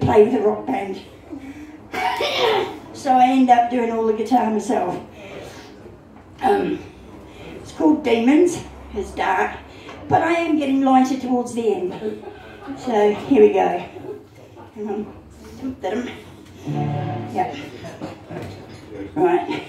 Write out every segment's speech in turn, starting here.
play with a rock band. so I end up doing all the guitar myself. Um, it's called Demons, it's dark, but I am getting lighter towards the end. So here we go. Hang. Yeah. Right.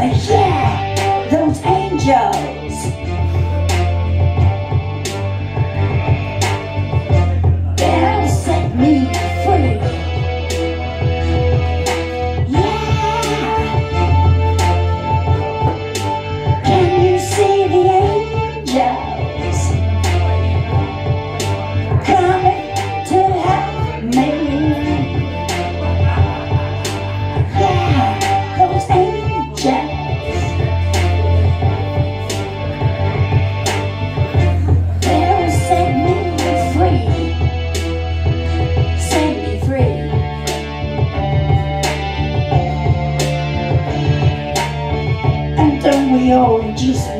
Yeah, those angels. Be free.